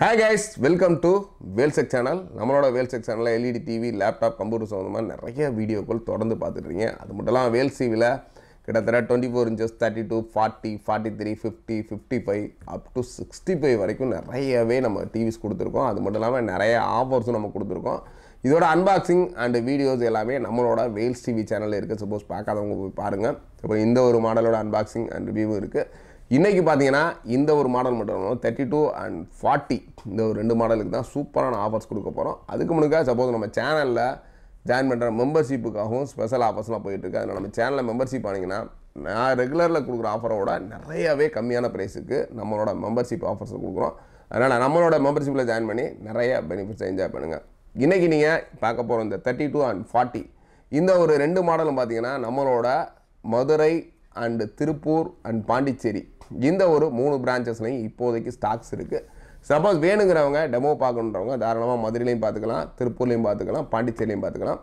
Hey guys welcome to வேல்செக் channel நம்மளோட வேல்செக் சேனலில் எல்இடி டிவி லேப்டாப் கம்ப்யூட்டர் சம்மந்தமாக நிறைய வீடியோக்கள் தொடர்ந்து பார்த்துட்ருக்கீங்க அது மட்டும் இல்லாமல் வேல் சிவியில் கிட்டத்தட்ட twenty four inches thirty two forty forty three fifty fifty five up to sixty five வரைக்கும் நிறையவே நம்ம டிவிஸ் கொடுத்துருக்கோம். அது மட்டும் இல்லாமல் நிறைய ஆஃபர்ஸும் நம்ம கொடுத்துருக்கோம். இதோட அன்பாக்சிங் அண்டு வீடியோஸ் எல்லாமே நம்மளோட வேல்ஸ் டிவி சேனலில் இருக்குது சப்போஸ் பார்க்காதவங்க போய் பாருங்கள் இப்போ இந்த ஒரு மாடலோட அன்பாக்சிங் அண்ட் ரிவ்யூ இருக்குது இன்றைக்கி பார்த்தீங்கன்னா இந்த ஒரு மாடல் மட்டும் தேர்ட்டி டூ அண்ட் ஃபார்ட்டி இந்த ஒரு ரெண்டு மாடலுக்கு தான் சூப்பரான ஆஃபர்ஸ் கொடுக்க போகிறோம் அதுக்கு முன்னாடி சப்போஸ் நம்ம சேனலில் ஜாயின் பண்ணுற மெம்பர்ஷிப்புக்காகவும் ஸ்பெஷல் ஆஃபர்ஸ்லாம் போயிட்டுருக்கு அதனால் நம்ம சேனலில் மெம்பர்ஷிப் ஆனீங்கன்னா நான் ரெகுலரில் கொடுக்குற ஆஃபரோட நிறையவே கம்மியான ப்ரைஸுக்கு நம்மளோட மெம்பர்ஷிப் ஆஃபர்ஸ் கொடுக்குறோம். அதனால் நம்மளோட மெம்பர்ஷிப்பில் ஜாயின் பண்ணி நிறைய பெனிஃபிட்ஸை என்ஜாய் பண்ணுங்கள் இன்றைக்கி நீங்கள் பார்க்க போகிற இந்த தேர்ட்டி டூ அண்ட் ஃபார்ட்டி இந்த ஒரு ரெண்டு மாடலும் பார்த்தீங்கன்னா நம்மளோட மதுரை அண்டு திருப்பூர் அண்ட் பாண்டிச்சேரி இந்த ஒரு மூணு பிரான்ச்சஸ்லையும் இப்போதைக்கு ஸ்டாக்ஸ் இருக்குது சப்போஸ் வேணுங்கிறவங்க டெமோ பார்க்கணுன்றவங்க தாராளமாக மதுரையிலையும் பார்த்துக்கலாம் திருப்பூர்லேயும் பார்த்துக்கலாம் பாண்டிச்சேரிலையும் பார்த்துக்கலாம்.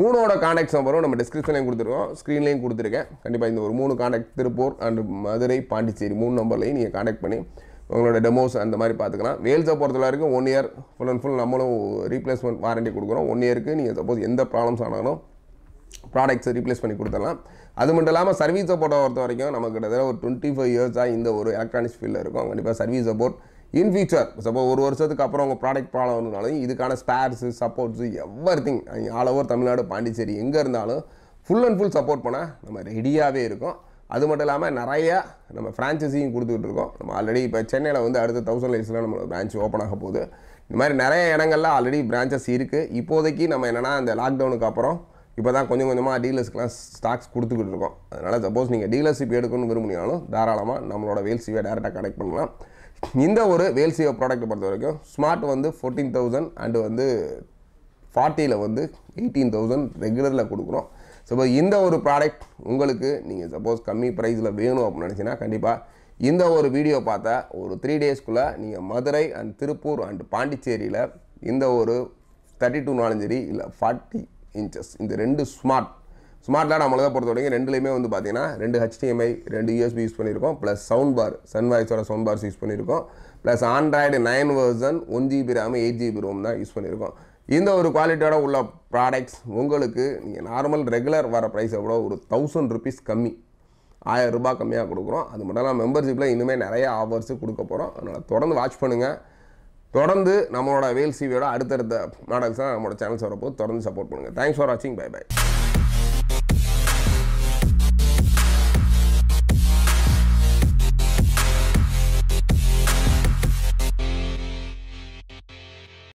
மூணோட காண்டாக்ட் நம்பரும் நம்ம டிஸ்கிரிப்ஷன்லையும் கொடுத்துருக்கோம் ஸ்க்ரீன்லேயும் கொடுத்துருக்கேன். கண்டிப்பாக இந்த ஒரு மூணு காண்டாக்ட் திருப்பூர் அண்ட் மதுரை பாண்டிச்சேரி மூணு நம்பர்லையும் நீங்கள் காண்டாக்ட் பண்ணி உங்களோட டெமோஸ் அந்த மாதிரி பார்த்துக்கலாம். வேல்ஸை பொறுத்த வரைக்கும் one year full and full நம்மளும் ரீப்ளேஸ்மெண்ட் வாரண்டி கொடுக்குறோம். ஒன் இயருக்கு நீங்கள் சப்போஸ் எந்த ப்ராப்ளம்ஸ் ஆனாலும் ப்ராடக்ட்ஸை ரீப்ளேஸ் பண்ணி கொடுத்துடலாம். அது மட்டும் இல்லாமல் சர்வீஸ் சப்போர்ட்டை பொறுத்த வரைக்கும் நமக்கு கிட்டத்தட்ட ஒரு டுவெண்ட்டி ஃபைவ் இயர்ஸாக இந்த ஒரு எலக்ட்ரானிக்ஸ் ஃபீல்டில் இருக்கும். கண்டிப்பாக service support in future suppose ஒரு வருஷத்துக்கு அப்புறம் உங்கள் ப்ராடக்ட் ப்ராப்ளம் இருந்தாலும் இதுக்கான spares supports everything all over Tamil Nadu Pondicherry எங்கே இருந்தாலும் ஃபுல் அண்ட் ஃபுல் சப்போர்ட் பண்ணால் நம்ம ரெடியாகவே இருக்கும். அது மட்டும் இல்லாமல் நிறையா நம்ம ஃப்ரான்ச்சைஸியும் கொடுத்துக்கிட்டு இருக்கோம். நம்ம ஆல்ரெடி இப்போ சென்னையில் வந்து அடுத்த தௌசண்ட் லைட்ஸில் நம்ம பிரான்ச் ஓப்பன் ஆக போகுது. இந்த மாதிரி நிறைய இடங்கள்ல ஆல்ரெடி பிரான்ச்சஸ் இருக்குது இப்போதைக்கு நம்ம என்னென்னா அந்த லாக்டவுனுக்கு அப்புறம் இப்போ தான் கொஞ்சம் கொஞ்சமாக டீலர்ஸ்க்கெலாம் ஸ்டாக்ஸ் கொடுத்துக்கிட்டு இருக்கோம். அதனால் சப்போஸ் நீங்கள் டீலர்ஷிப் எடுக்கணும்னு விரும்புனீங்கனாலும் தாராளமாக நம்மளோட வேல்சிவை டேரெக்டாக கனெக்ட் பண்ணலாம். இந்த ஒரு வேல்சிவை ப்ராடக்ட்டை பொறுத்த வரைக்கும் ஸ்மார்ட் வந்து ஃபோர்டீன் தௌசண்ட் அண்டு வந்து ஃபார்ட்டியில் வந்து எயிட்டீன் தௌசண்ட் ரெகுலரில் கொடுக்குறோம் சப்போஸ் இந்த ஒரு ப்ராடக்ட் உங்களுக்கு நீங்கள் சப்போஸ் கம்மி ப்ரைஸில் வேணும் அப்படின்னு நினச்சிங்கன்னா கண்டிப்பாக இந்த ஒரு வீடியோ பார்த்தா ஒரு த்ரீ டேஸ்க்குள்ளே நீங்கள் மதுரை அண்ட் திருப்பூர் அண்ட் பாண்டிச்சேரியில் இந்த ஒரு தேர்ட்டி டூ நாலஞ்சரி இல்லை ஃபார்ட்டி இன்ச்சஸ் இந்த ரெண்டு ஸ்மார்ட் ஸ்மார்ட்லாம் நம்மளை பொறுத்த வரைக்கும் ரெண்டுலேயுமே வந்து பார்த்தீங்கன்னா ரெண்டு ஹெச்டிஎம்ஐ ரெண்டு யூஎஸ்பி யூஸ் பண்ணியிருக்கோம். ப்ளஸ் சவுண்ட் பார் சன்வாய்ஸோட சவுண்ட் பார்ஸ் யூஸ் பண்ணியிருக்கோம். Plus Android nine version one GB RAM eight GB ROM தான் யூஸ் பண்ணியிருக்கோம். இந்த ஒரு குவாலிட்டியோட உள்ள ப்ராடக்ட்ஸ் உங்களுக்கு நீங்கள் நார்மல் ரெகுலர் வர ப்ரைஸை விட ஒரு தௌசண்ட் ருபீஸ் கம்மி. ஆயிரம் ரூபாய் கம்மியாக கொடுக்குறோம். அது மட்டும் இல்லாமல் மெம்பர்ஷிப்பில் இனிமேல் நிறைய ஆஃபர்ஸு கொடுக்க போகிறோம் அதனால் தொடர்ந்து வாட்ச் பண்ணுங்கள் தொடர்ந்து நம்மளோட வேல் சிவியோட அடுத்தடுத்த மாடல்ஸ் தான் நம்மளோட சேனல்ஸ் வரப்போ தொடர்ந்து சப்போர்ட் பண்ணுங்கள் தேங்க்ஸ் ஃபார் வாட்சிங் பை பை